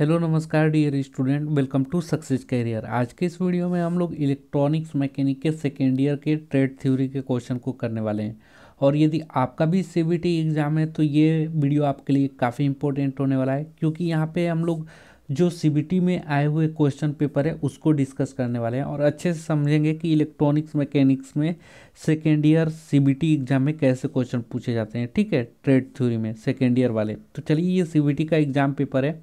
Hello, नमस्कार, dear student. Welcome to success career. आज के इस वीडियो में हम लोग इलेक्ट्रॉनिक्स मैकेनिक के सेकेंड ईयर के ट्रेड थ्योरी के क्वेश्चन को करने वाले हैं। और यदि आपका भी सीबीटी एग्ज़ाम है तो ये वीडियो आपके लिए काफ़ी इंपॉर्टेंट होने वाला है, क्योंकि यहाँ पे हम लोग जो सीबीटी में आए हुए क्वेश्चन पेपर है, उसको डिस्कस करने वाले हैं। और अच्छे से समझेंगे कि इलेक्ट्रॉनिक्स मैकेनिक्स में सेकेंड ईयर सीबीटी एग्ज़ाम में कैसे क्वेश्चन पूछे जाते हैं। ठीक है, ट्रेड थ्योरी में सेकेंड ईयर वाले। तो चलिए, ये सी का एग्ज़ाम पेपर है।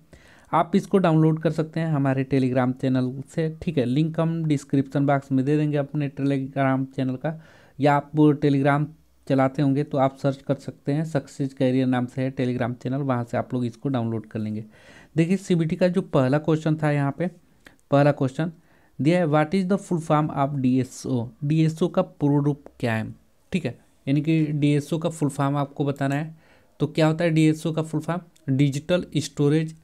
आप इसको डाउनलोड कर सकते हैं हमारे टेलीग्राम चैनल से, ठीक है? लिंक हम डिस्क्रिप्शन बॉक्स में दे देंगे अपने टेलीग्राम चैनल का। या आप टेलीग्राम चलाते होंगे तो आप सर्च कर सकते हैं, सक्सेस कैरियर नाम से है टेलीग्राम चैनल, वहाँ से आप लोग इसको डाउनलोड कर लेंगे। देखिए, सीबीटी का जो पहला क्वेश्चन था यहाँ पे, पहला क्वेश्चन, दिया है what is the full form of DSO DSO का पूर्ण रूप क्या है? ठीक है? यानी कि डीएसओ का फुल फॉर्म आपको बताना है। तो क्या होता है डीएसओ का full form digital storage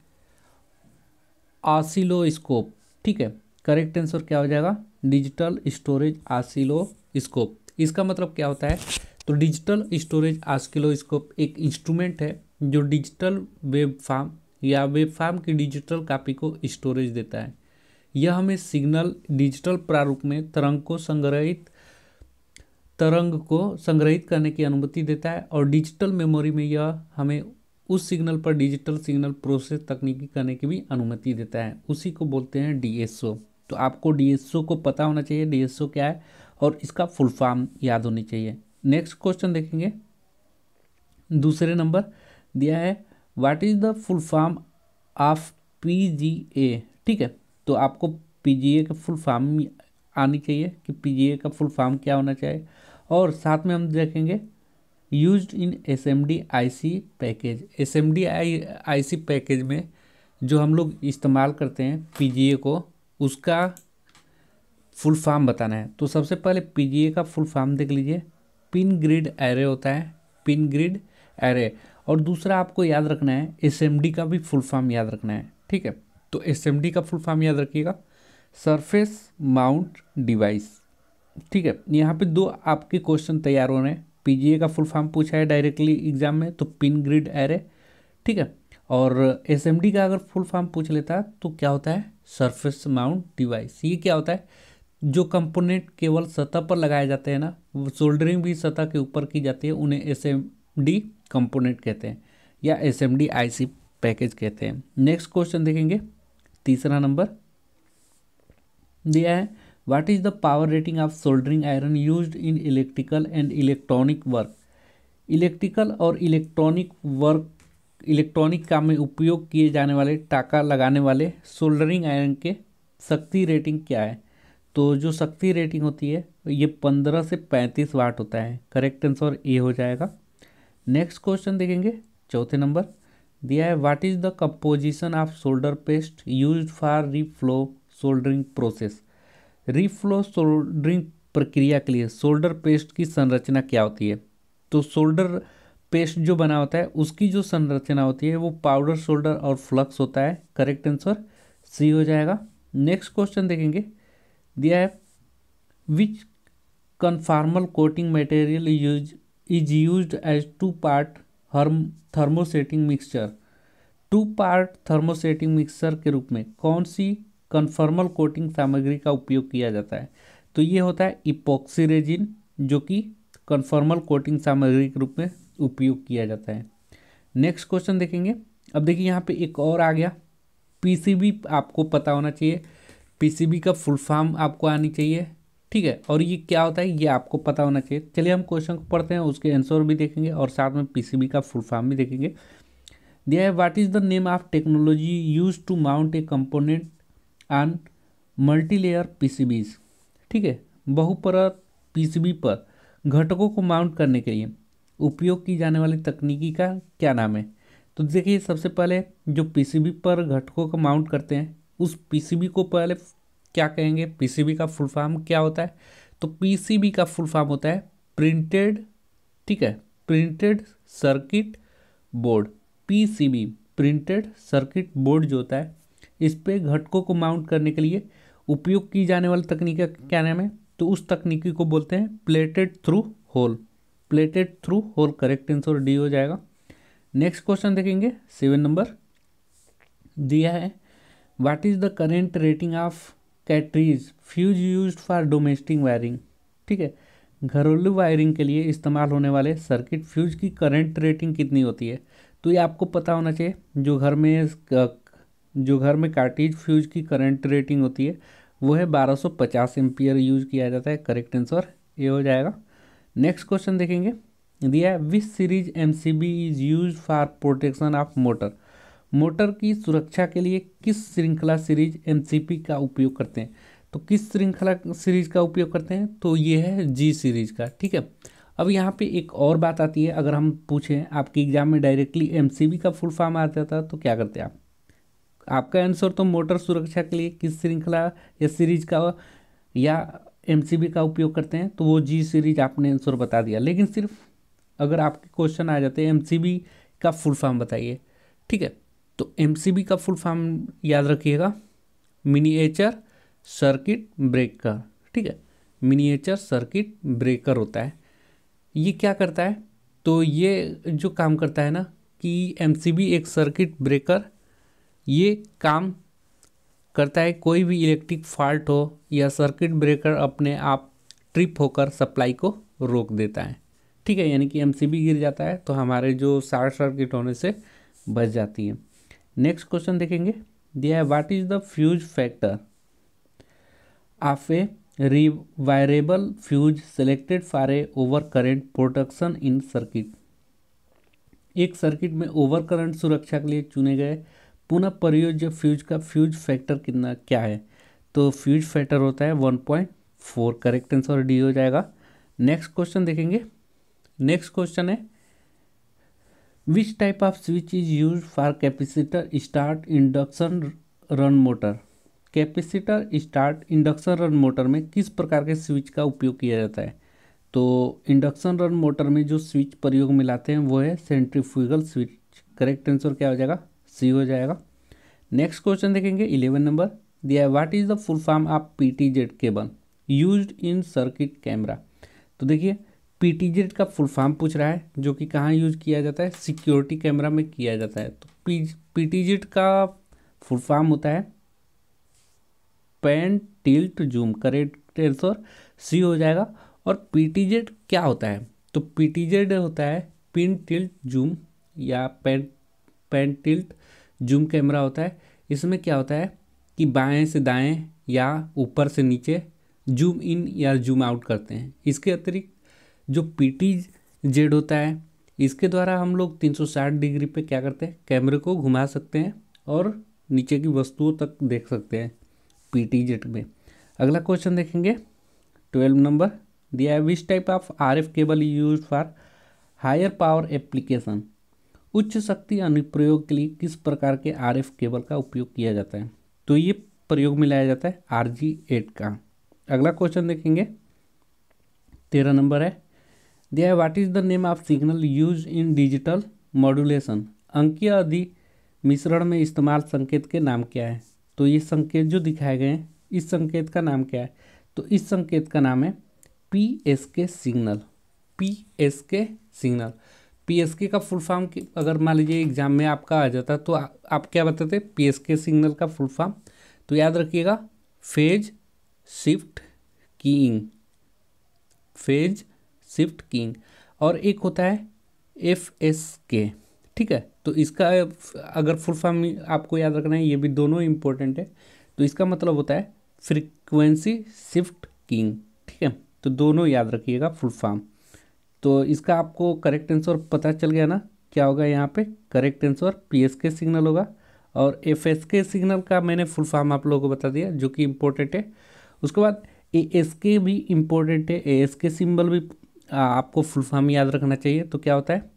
oscilloscope. ठीक है? करेक्ट आंसर क्या हो जाएगा? डिजिटल स्टोरेज आसिलोस्कोप इसका मतलब क्या होता है? तो डिजिटल स्टोरेज आस्किलोस्कोप एक इंस्ट्रूमेंट है, जो डिजिटल वेब फार्म या वेब फार्म की डिजिटल कॉपी को स्टोरेज देता है। यह हमें सिग्नल डिजिटल प्रारूप में तरंग को संग्रहित, तरंग को संग्रहित करने की अनुमति देता है और डिजिटल मेमोरी में यह हमें उस सिग्नल पर डिजिटल सिग्नल प्रोसेस तकनीकी करने की भी अनुमति देता है। उसी को बोलते हैं डीएसओ तो आपको डीएसओ को पता होना चाहिए डीएसओ क्या है और इसका फुल फॉर्म याद होनी चाहिए। नेक्स्ट क्वेश्चन देखेंगे। दूसरे नंबर दिया है what is the full form of PGA ठीक है तो आपको पीजीए का फुल फॉर्म आनी चाहिए कि पीजीए का फुल फॉर्म क्या होना चाहिए। और साथ में हम देखेंगे use in S M D I C package. S M D I I C package में जो हम लोग इस्तेमाल करते हैं पी जी ए को, उसका फुल फॉर्म बताना है। तो सबसे पहले पी जी ए का फुल फॉर्म देख लीजिए। पिन ग्रिड एरे होता है। Pin grid array. और दूसरा आपको याद रखना है एस एम डी का भी फुल फॉर्म याद रखना है। ठीक है? तो एस एम डी का फुल फॉर्म याद रखिएगा। Surface mount device. ठीक है? यहाँ पे दो आपके क्वेश्चन तैयार हो रहे हैं। पीजीए का फुल फॉर्म पूछा है डायरेक्टली एग्ज़ाम में तो पिन ग्रिड एरे ठीक है? और एसएमडी का अगर फुल फॉर्म पूछ लेता तो क्या होता है? सरफेस माउंट डिवाइस ये क्या होता है? जो कंपोनेंट केवल सतह पर लगाए जाते हैं ना सोल्डरिंग भी सतह के ऊपर की जाती है, उन्हें एस एम डी कंपोनेंट कहते हैं, या S M D I C package कहते हैं। नेक्स्ट क्वेश्चन देखेंगे, तीसरा नंबर दिया है। What is the power rating of soldering iron used in electrical and electronic work? Electrical और इलेक्ट्रॉनिक वर्क इलेक्ट्रॉनिक काम में उपयोग किए जाने वाले, टाका लगाने वाले सोल्डरिंग आयरन के शक्ति रेटिंग क्या है? तो जो शक्ति रेटिंग होती है, ये पंद्रह से पैंतीस वाट होता है। करेक्ट आंसर ए हो जाएगा। नेक्स्ट क्वेश्चन देखेंगे। चौथे नंबर दिया है what is the composition of solder paste use for reflow soldering process reflow soldering प्रक्रिया के लिए सोल्डर पेस्ट की संरचना क्या होती है? तो सोल्डर पेस्ट जो बना होता है, उसकी जो संरचना होती है, वो पाउडर सोल्डर और फ्लक्स होता है। करेक्ट आंसर सी हो जाएगा। नेक्स्ट क्वेश्चन देखेंगे। दिया है which conformal coating material use is use as two part harm thermosetting mixture two part thermosetting mixture के रूप में कौन सी कन्फर्मल कोटिंग सामग्री का उपयोग किया जाता है। तो ये होता है इपोक्सी रेजिन जो कि कन्फर्मल कोटिंग सामग्री के रूप में उपयोग किया जाता है। नेक्स्ट क्वेश्चन देखेंगे। अब देखिए यहाँ पे एक और आ गया। पीसीबी आपको पता होना चाहिए। पीसीबी का फुल फॉर्म आपको आनी चाहिए। ठीक है? और ये क्या होता है? ये आपको पता होना चाहिए। चलिए हम क्वेश्चन को पढ़ते हैं, उसके आंसर भी देखेंगे और साथ में पीसीबी का फुल फॉर्म भी देखेंगे। दिया है what is the name of technology use to mount a component on multilayer PCBs ठीक है? बहुपरत पीसीबी पर घटकों को माउंट करने के लिए उपयोग की जाने वाली तकनीकी का क्या नाम है? तो देखिए, सबसे पहले जो पीसीबी पर घटकों को माउंट करते हैं, उस पीसीबी को पहले क्या कहेंगे? पीसीबी का फुल फॉर्म क्या होता है? तो पीसीबी का फुल फॉर्म होता है प्रिंटेड ठीक है? Printed circuit board PCB printed circuit board जो होता है इस पर घटकों को माउंट करने के लिए उपयोग की जाने वाली तकनीक का क्या नाम है? तो उस तकनीकी को बोलते हैं plated through hole. Plated through hole, correct answer D हो जाएगा। नेक्स्ट क्वेश्चन देखेंगे, सेवन नंबर। दिया है what is the current rating of cartridge fuse use for domestic wiring ठीक है, घरेलू वायरिंग के लिए इस्तेमाल होने वाले सर्किट फ्यूज की करंट रेटिंग कितनी होती है? तो ये आपको पता होना चाहिए, जो घर में जो घर में कार्टिज फ्यूज की करंट रेटिंग होती है, वो है 1250 सौ एम्पियर यूज़ किया जाता है करेक्ट आंसर ये हो जाएगा। नेक्स्ट क्वेश्चन देखेंगे। दिया है which series M C B is use for protection of motor motor की सुरक्षा के लिए किस श्रृंखला सीरीज़ एम सी पी का उपयोग करते हैं? तो किस श्रृंखला सीरीज़ का उपयोग करते हैं? तो ये है जी सीरीज़ का, ठीक है? अब यहाँ पे एक और बात आती है, अगर हम पूछें, आपके एग्ज़ाम में डायरेक्टली एम सी बी का फुल फॉर्म आ जाता तो क्या करते हैं आप? आपका आंसर तो मोटर सुरक्षा के लिए किस श्रृंखला या सीरीज़ का या एमसीबी का उपयोग करते हैं तो वो जी सीरीज़ आपने आंसर बता दिया। लेकिन सिर्फ़ अगर आपके क्वेश्चन आ जाते हैं एम का फुल फॉर्म बताइए। ठीक है तो एमसीबी का फुल फॉर्म याद रखिएगा। Miniature circuit breaker. ठीक है, मिनिएचर सर्किट ब्रेकर होता है। ये क्या करता है? तो ये जो काम करता है ना, कि एमसीबी एक सर्किट ब्रेकर ये काम करता है, कोई भी इलेक्ट्रिक फॉल्ट हो या सर्किट ब्रेकर अपने आप ट्रिप होकर सप्लाई को रोक देता है। ठीक है, यानी कि एमसीबी गिर जाता है तो हमारे जो शार्ट सर्किट होने से बच जाती है। नेक्स्ट क्वेश्चन देखेंगे। दिया है what is the fuse factor of a rewireable fuse selected for a over current protection in circuit एक सर्किट में ओवर करंट सुरक्षा के लिए चुने गए पुनः प्रयोज्य फ्यूज का फ्यूज फैक्टर कितना, क्या है? तो फ्यूज फैक्टर होता है one point four, correct answer D हो जाएगा। नेक्स्ट क्वेश्चन देखेंगे। नेक्स्ट क्वेश्चन है which type of switch is use for capacitor start induction run motor capacitor start induction run motor में किस प्रकार के स्विच का उपयोग किया जाता है? तो इंडक्शन रन मोटर में जो स्विच प्रयोग में लाते हैं, वो है सेंट्रीफ्यूगल स्विच करेक्ट आंसर क्या हो जाएगा? सी हो जाएगा। नेक्स्ट क्वेश्चन देखेंगे इलेवन नंबर दिया what is the full form of P T Z cable use in circuit camera तो देखिए पी टी जेड का फुल फॉर्म पूछ रहा है, जो कि कहाँ यूज़ किया जाता है? सिक्योरिटी कैमरा में किया जाता है। तो पी पी टी जेड का फुल फॉर्म होता है। Pan tilt zoom correct answer C हो जाएगा। और पी टी जेड क्या होता है? तो पी टी जेड होता है पिन टिल्ट जूम या pan pan tilt zoom camera होता है, इसमें क्या होता है कि बाएँ से दाएँ या ऊपर से नीचे जूम इन या जूम आउट करते हैं। इसके अतिरिक्त जो पीटी जेड होता है, इसके द्वारा हम लोग 360 डिग्री पे क्या करते हैं, कैमरे को घुमा सकते हैं और नीचे की वस्तुओं तक देख सकते हैं पीटी जेड में। अगला क्वेश्चन देखेंगे। ट्वेल्व नंबर दिया है which type of R F cable use for higher power application उच्च शक्ति अनुप्रयोग के लिए किस प्रकार के आर एफ़ केबल का उपयोग किया जाता है? तो ये प्रयोग में लाया जाता है आर जी एट का। अगला क्वेश्चन देखेंगे। तेरह नंबर है। दिया what is the name of signal use in digital modulation? अंकीय अधि मिश्रण में इस्तेमाल संकेत के नाम क्या है? तो ये संकेत जो दिखाए गए हैं, इस संकेत का नाम क्या है? तो इस संकेत का नाम है P S K signal. P S K signal. PSK का फुल फॉर्म अगर मान लीजिए एग्ज़ाम में आपका आ जाता तो आ, आप क्या बताते पीएसके सिग्नल का फुल फॉर्म तो याद रखिएगा phase shift keying phase shift keying और एक होता है एफ़ एस के ठीक है? तो इसका अगर फुल फॉर्म आपको याद रखना है ये भी दोनों इम्पोर्टेंट है। तो इसका मतलब होता है फ्रीक्वेंसी शिफ्ट किंग ठीक है? तो दोनों याद रखिएगा फुल फॉर्म तो इसका आपको करेक्ट आंसर पता चल गया ना? क्या होगा यहाँ पे? Correct answer P S K signal होगा। और एफ़ एस के सिग्नल का मैंने फुल फॉर्म आप लोगों को बता दिया, जो कि इम्पोर्टेंट है। उसके बाद ए एस के भी इम्पोर्टेंट है। ए एस के सिम्बल भी आपको फुल फॉर्म याद रखना चाहिए। तो क्या होता है?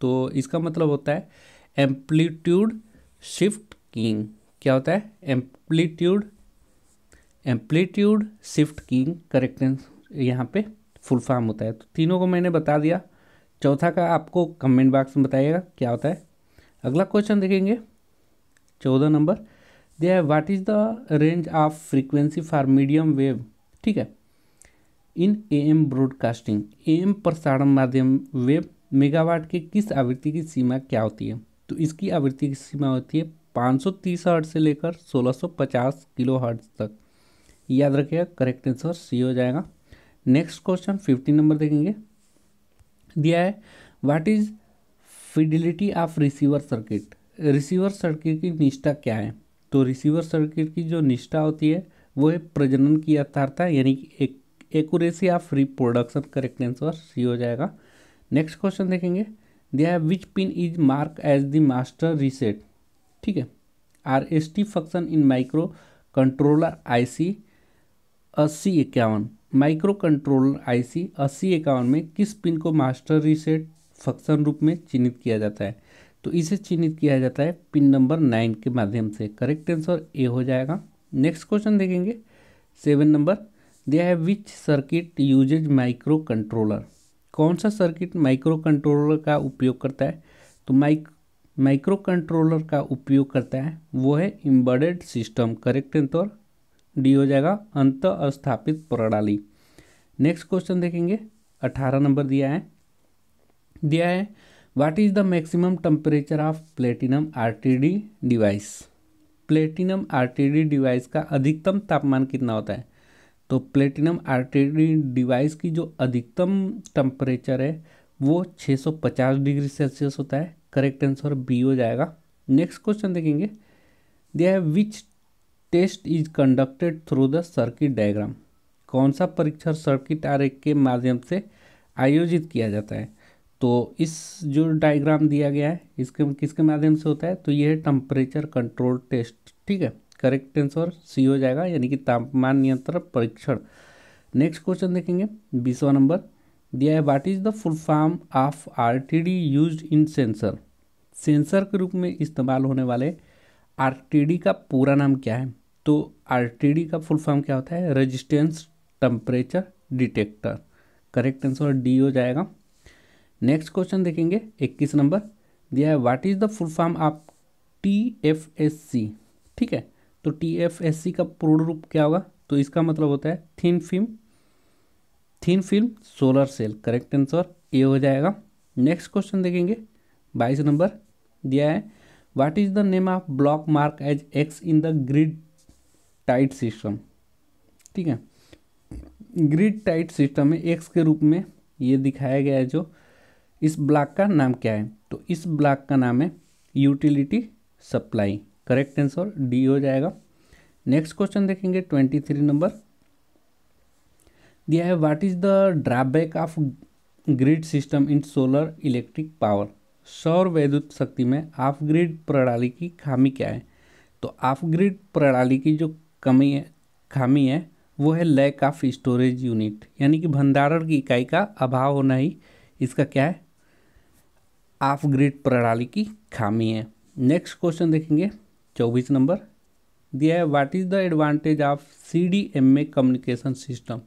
तो इसका मतलब होता है एम्पलीट्यूड शिफ्ट किंग क्या होता है? Amplitude amplitude shift keying correct यहाँ पे। फुल फॉर्म होता है। तो तीनों को मैंने बता दिया। चौथा का आपको कमेंट बॉक्स में बताइएगा, क्या होता है। अगला क्वेश्चन देखेंगे। चौदह number. They what is the range of frequency for medium wave ठीक है। In A M broadcasting A M प्रसारण माध्यम वेब मेगावाट की किस आवृत्ति की सीमा क्या होती है? तो इसकी आवृत्ति की सीमा होती है 530 हर्ट से लेकर 1650 किलो हर्ट तक। याद रखिएगा करेक्ट आंसर सी हो जाएगा। नेक्स्ट क्वेश्चन, फिफ्टीन नंबर देखेंगे। दिया है what is fidelity of receiver circuit receiver circuit की निष्ठा क्या है? तो रिसीवर सर्किट की जो निष्ठा होती है, वो है प्रजनन की यथार्थता, यानी कि एक of reproduction correct answer C हो जाएगा। नेक्स्ट क्वेश्चन देखेंगे। दिया है which pin is mark as the master reset ठीक है। R S T function in microcontroller I C अस्सी इक्यावन। माइक्रो कंट्रोलर आई सी अस्सी इक्यावन में किस पिन को मास्टर रीसेट फ़ंक्शन रूप में चिन्हित किया जाता है? तो इसे चिन्हित किया जाता है पिन नंबर नाइन के माध्यम से। करेक्ट आंसर ए हो जाएगा। नेक्स्ट क्वेश्चन देखेंगे। सेवन नंबर दिया है which circuit uses microcontroller कौन सा सर्किट माइक्रो कंट्रोलर का उपयोग करता है? तो माइक माइक्रो कंट्रोलर का उपयोग करता है, वो है embedded system. Correct answer D हो जाएगा अंत स्थापित प्रणाली। नेक्स्ट क्वेश्चन देखेंगे। अठारह नंबर दिया है। दिया है what is the maximum temperature of platinum RTD device platinum RTD device का अधिकतम तापमान कितना होता है? तो प्लेटिनम आरटीडी डिवाइस की जो अधिकतम टेम्परेचर है, वो 650 डिग्री सेल्सियस होता है। करेक्ट आंसर बी हो जाएगा। नेक्स्ट क्वेश्चन देखेंगे। दिया है which test is conducted through the circuit diagram. कौन सा परीक्षण सर्किट आरेख के माध्यम से आयोजित किया जाता है? तो इस जो डायग्राम दिया गया है, इसके किसके माध्यम से होता है? तो ये है टेम्परेचर कंट्रोल टेस्ट ठीक है? करेक्ट आंसर सी हो जाएगा, यानी कि तापमान नियंत्रण परीक्षण। नेक्स्ट क्वेश्चन देखेंगे, बीसवा नंबर। दिया है what is the full form of R T D use in sensor sensor के रूप में इस्तेमाल होने वाले आर टी डी का पूरा नाम क्या है? तो आर टी डी का फुल फॉर्म क्या होता है? Resistance temperature detector correct answer D हो जाएगा। नेक्स्ट क्वेश्चन देखेंगे। इक्कीस नंबर। दिया है what is the full form of T F S C ठीक है? तो टी एफ़ एस सी का पूर्ण रूप क्या होगा? तो इसका मतलब होता है thin film thin film solar cell correct answer A हो जाएगा। नेक्स्ट क्वेश्चन देखेंगे। बाईस नंबर। दिया है what is the name of block mark as X in the grid tight system ठीक है? ग्रिड टाइट सिस्टम में एक्स के रूप में ये दिखाया गया है जो इस ब्लॉक का नाम क्या है? तो इस ब्लॉक का नाम है utility supply correct answer D हो जाएगा। नेक्स्ट क्वेश्चन देखेंगे ट्वेंटी थ्री नंबर दिया है what is the drawback of grid system in solar electric power सौर वैद्युत शक्ति में ऑफ़ ग्रिड प्रणाली की खामी क्या है? तो ऑफ़ ग्रिड प्रणाली की जो कमी है, खामी है, वो है लैक ऑफ़ स्टोरेज यूनिट यानी कि भंडारण की इकाई का अभाव होना ही इसका क्या है? ऑफ़ ग्रिड प्रणाली की खामी है। नेक्स्ट क्वेश्चन देखेंगे, चौबीस नंबर। दिया है what is the advantage of C D M A communication system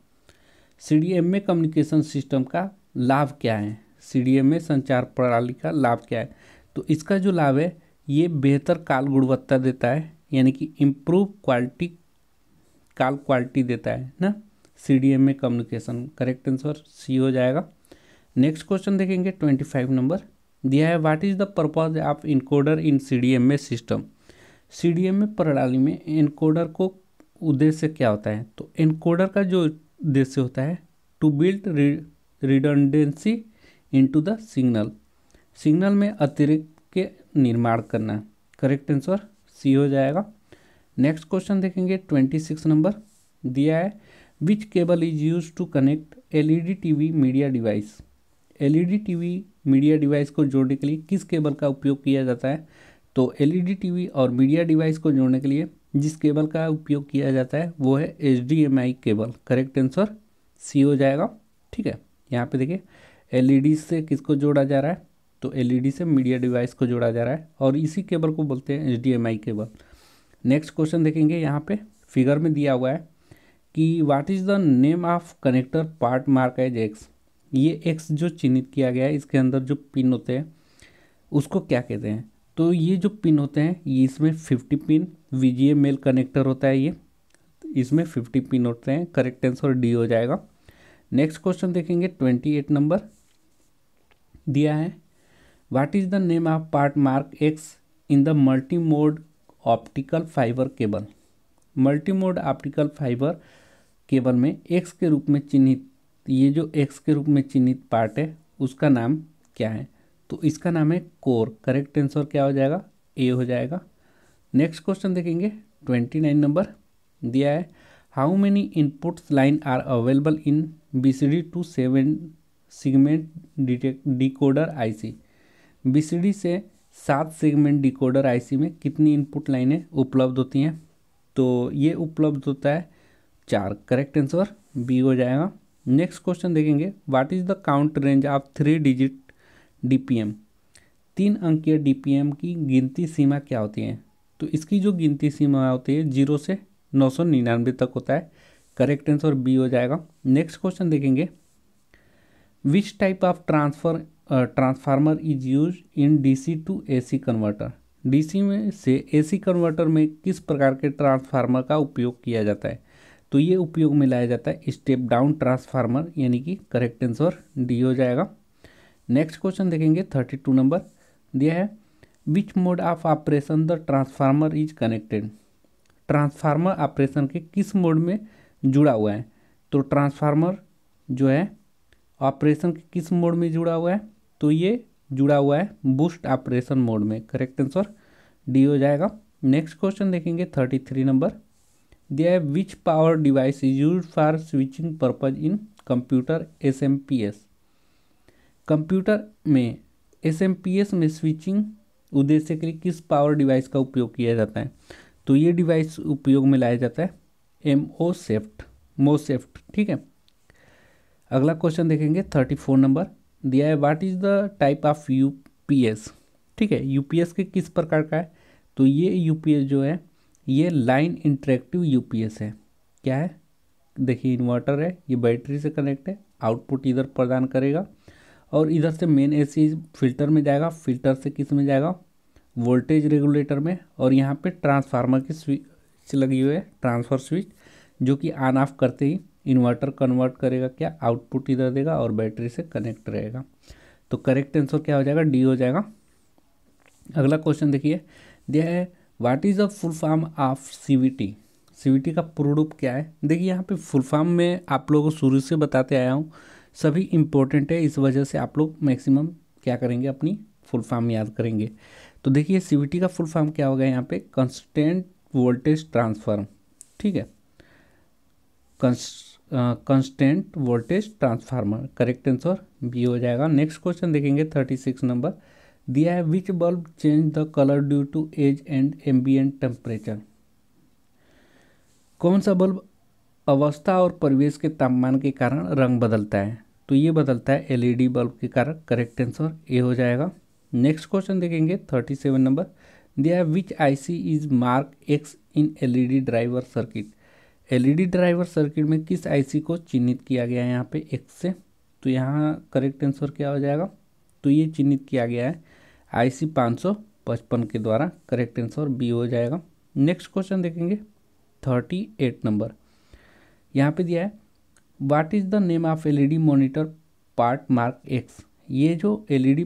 C D M A communication system का लाभ क्या है? सी डी एम ए संचार प्रणाली का लाभ क्या है? तो इसका जो लाभ है, ये बेहतर काल गुणवत्ता देता है, यानी कि इम्प्रूव क्वालिटी काल क्वालिटी देता है, ना? C D M A communication correct answer C हो जाएगा। नेक्स्ट क्वेश्चन देखेंगे ट्वेंटी फाइव नंबर दिया है what is the purpose of encoder in C D M A system C D M A प्रणाली में इनकोडर को उद्देश्य क्या होता है? तो इनकोडर का जो उद्देश्य होता है to build redundancy into the signal signal में अतिरिक्त के निर्माण करना। करेक्ट आंसर सी हो जाएगा। नेक्स्ट क्वेश्चन देखेंगे ट्वेंटी सिक्स नंबर दिया है which cable is use to connect LED TV media device LED TV media device को जोड़ने के लिए किस केबल का उपयोग किया जाता है? तो एलईडी टीवी और मीडिया डिवाइस को जोड़ने के लिए जिस केबल का उपयोग किया जाता है, वो है HDMI cable correct answer C हो जाएगा, ठीक है? यहाँ पे देखिए एलईडी से किसको जोड़ा जा रहा है? तो एलईडी से मीडिया डिवाइस को जोड़ा जा रहा है और इसी केबल को बोलते हैं एचडीएमआई केबल नेक्स्ट क्वेश्चन देखेंगे यहाँ पे। फिगर में दिया हुआ है कि what is the name of connector part mark as X ये एक्स जो चिन्हित किया गया है, इसके अंदर जो पिन होते हैं, उसको क्या कहते हैं? तो ये जो पिन होते हैं, ये इसमें fifty pin VGA male connector होता है ये। इसमें फिफ्टी पिन होते हैं करेक्ट आंसर डी हो जाएगा। नेक्स्ट क्वेश्चन देखेंगे ट्वेंटी एट नंबर दिया है। What is the name of part mark X in the multimode optical fibre cable. Multimode optical fibre cable में एक्स के रूप में चिन्हित, ये जो एक्स के रूप में चिन्हित पार्ट है, उसका नाम क्या है? तो इसका नाम है कोर। करेक्ट आंसर क्या हो जाएगा? ए हो जाएगा। नेक्स्ट क्वेश्चन देखेंगे। ट्वेंटी नाइन नंबर दिया है। How many inputs line are available in B C D to seven segment detect decoder IC BCD से सात सेगमेंट डिकोडर आईसी में कितनी इनपुट लाइनें उपलब्ध होती हैं? तो ये उपलब्ध होता है चार। करेक्ट आंसर बी हो जाएगा। नेक्स्ट क्वेश्चन देखेंगे। What is the count range of three digit DPM तीन अंकीय डीपीएम की गिनती सीमा क्या होती है? तो इसकी जो गिनती सीमा होती है, ज़ीरो से नौ सौ निन्यानवे तक होता है। करेक्ट आंसर बी हो जाएगा। नेक्स्ट क्वेश्चन देखेंगे। Which type of transfer transformer is use in DC to AC converter DC में से एसी कन्वर्टर में किस प्रकार के ट्रांसफार्मर का उपयोग किया जाता है? तो ये उपयोग में लाया जाता है स्टेप डाउन ट्रांसफार्मर यानी कि करेक्ट आंसर डी हो जाएगा। नेक्स्ट क्वेश्चन देखेंगे थर्टी टू नंबर दिया है। Which mode of operation the transformer is connected transformer operation के किस मोड में जुड़ा हुआ है? तो ट्रांसफार्मर जो है ऑपरेशन के किस मोड में जुड़ा हुआ है? तो ये जुड़ा हुआ है बूस्ट ऑपरेशन मोड में करेक्ट आंसर डी हो जाएगा। नेक्स्ट क्वेश्चन देखेंगे थर्टी थ्री नंबर दिया है which power device is use for switching purpose in computer S M P S computer में एस एम पी एस में स्विचिंग उद्देश्य के लिए किस पावर डिवाइस का उपयोग किया जाता है? तो ये डिवाइस उपयोग में लाया जाता है एम ओ सेफ्ट मो सेफ्ट ठीक है? अगला क्वेश्चन देखेंगे थर्टी फोर नंबर दिया है what is the type of U P S ठीक है यू पी एस के किस प्रकार का है? तो ये यू पी एस जो है, ये लाइन इंटरेक्टिव यू है। क्या है? देखिए इन्वर्टर है, ये बैटरी से कनेक्ट है आउटपुट इधर प्रदान करेगा, और इधर से मेन एसी फ़िल्टर में जाएगा फ़िल्टर से किसमें जाएगा? वोल्टेज रेगुलेटर में, और यहाँ पे ट्रांसफार्मर की स्विच लगी हुई है ट्रांसफ़र स्विच जो कि ऑन ऑफ़ करते ही इन्वर्टर कन्वर्ट करेगा क्या? आउटपुट इधर देगा और बैटरी से कनेक्ट रहेगा। तो करेक्ट आंसर क्या हो जाएगा? डी हो जाएगा। अगला क्वेश्चन देखिए। दिया है what is the full form of CVT CVT का प्रोडूप क्या है? देखिए, यहाँ पे फुल फॉर्म में आप लोगों को शुरू से बताते आया हूँ। सभी इम्पोर्टेंट है, इस वजह से आप लोग मैक्सिमम क्या करेंगे? अपनी फुल फॉर्म याद करेंगे। तो देखिए सीवीटी का फुल फॉर्म क्या होगा यहाँ पे? कंस्टेंट वोल्टेज ट्रांसफ़र ठीक है? Constant voltage transformer correct answer B हो जाएगा. नेक्स्ट क्वेश्चन देखेंगे. थर्टी सिक्स नंबर दिया है which bulb change the colour due to age and ambient temperature कौन सा बल्ब अवस्था और परिवेश के तापमान के कारण रंग बदलता है? तो ये बदलता है एलईडी बल्ब के कारण. करेक्ट आंसर ए हो जाएगा. नेक्स्ट क्वेश्चन देखेंगे. थर्टी सेवन नंबर दिया है which IC is mark X in LED driver circuit LED driver circuit में किस आईसी को चिन्हित किया गया है यहाँ पे एक्स से? तो यहाँ करेक्ट आंसर क्या हो जाएगा? तो ये चिन्हित किया गया है आईसी 555 के द्वारा करेक्ट आंसर बी हो जाएगा। नेक्स्ट क्वेश्चन देखेंगे। थर्टी एट नंबर यहाँ पे दिया है what is the name of LED monitor part mark X ये जो एलईडी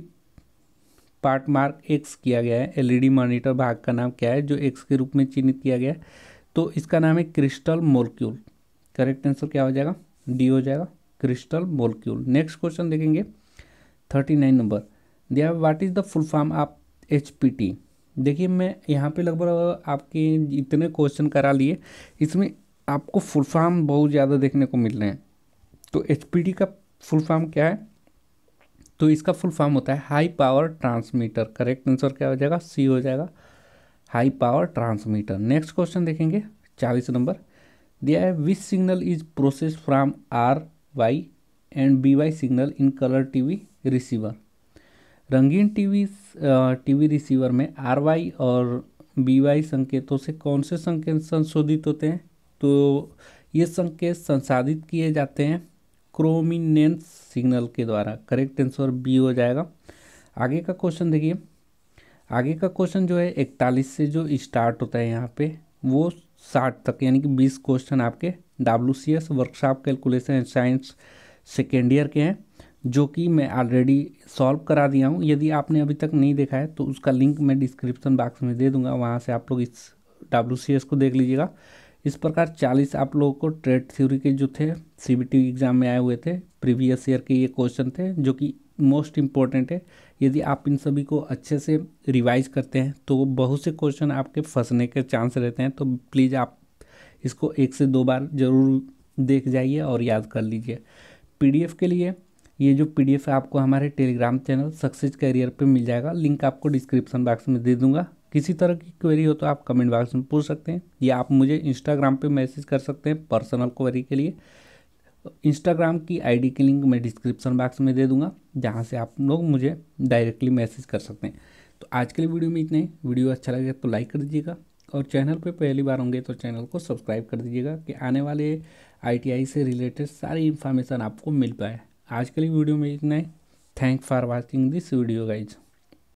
पार्ट मार्क एक्स किया गया है एलईडी मॉनिटर भाग का नाम क्या है, जो एक्स के रूप में चिन्हित किया गया है तो इसका नाम है क्रिस्टल मोलक्यूल। करेक्ट आंसर क्या हो जाएगा? डी हो जाएगा। Crystal molecule. नेक्स्ट क्वेश्चन देखेंगे। Thirty nine number. दिया what is the full form of H P T देखिए, मैं यहाँ पे लगभग आपके इतने क्वेश्चन करा लिए। इसमें आपको फुल फॉर्म बहुत ज़्यादा देखने को मिल रहे हैं। तो एच पी टी का फुल फॉर्म क्या है? तो इसका फुल फॉर्म होता है high power transmitter correct answer क्या हो जाएगा? सी हो जाएगा। High power transmitter next question देखेंगे, चालीस नंबर। दिया है which signal is process from R Y and B Y signal in colour TV receiver रंगीन टीवी टीवी रिसीवर में आर वाई और बी वाई संकेतों से कौन से संकेत संशोधित होते हैं? तो ये संकेत संसाधित किए जाते हैं क्रोमिनेंस सिग्नल के द्वारा। करेक्ट आंसर बी हो जाएगा। आगे का क्वेश्चन देखिए। आगे का क्वेश्चन जो है, इकतालीस से जो स्टार्ट होता है यहाँ पे, वो साठ तक, यानी कि बीस क्वेश्चन आपके W C S workshop calculation and science second year के हैं, जो कि मैं ऑलरेडी सॉल्व करा दिया हूँ। यदि आपने अभी तक नहीं देखा है तो उसका लिंक मैं डिस्क्रिप्शन बॉक्स में दे दूँगा, वहाँ से आप लोग इस डब्ल्यू सी एस को देख लीजिएगा। इस प्रकार चालीस आप लोगों को ट्रेड थ्योरी के जो थे सी एग्ज़ाम में आए हुए थे प्रीवियस ईयर के ये क्वेश्चन थे, जो कि मोस्ट इम्पोर्टेंट है। यदि आप इन सभी को अच्छे से रिवाइज करते हैं तो बहुत से क्वेश्चन आपके फंसने के चांस रहते हैं तो प्लीज़ आप इसको एक से दो बार ज़रूर देख जाइए और याद कर लीजिए। पीडीएफ के लिए ये जो पीडीएफ आपको हमारे टेलीग्राम चैनल सक्सेस कैरियर पे मिल जाएगा। लिंक आपको डिस्क्रिप्शन बॉक्स में दे दूँगा। किसी तरह की क्वेरी हो तो आप कमेंट बॉक्स में पूछ सकते हैं, या आप मुझे इंस्टाग्राम पे मैसेज कर सकते हैं पर्सनल क्वेरी के लिए। इंस्टाग्राम की आईडी की लिंक मैं डिस्क्रिप्शन बॉक्स में दे दूँगा, जहाँ से आप लोग मुझे डायरेक्टली मैसेज कर सकते हैं। तो आज के लिए वीडियो में इतने ही। वीडियो अच्छा लगे तो लाइक कर दीजिएगा और चैनल पे पहली बार होंगे तो चैनल को सब्सक्राइब कर दीजिएगा कि आने वाले आईटीआई से रिलेटेड सारी इन्फॉर्मेशन आपको मिल पाए। आज के लिए वीडियो में इतना ही। Thank for watching this video guys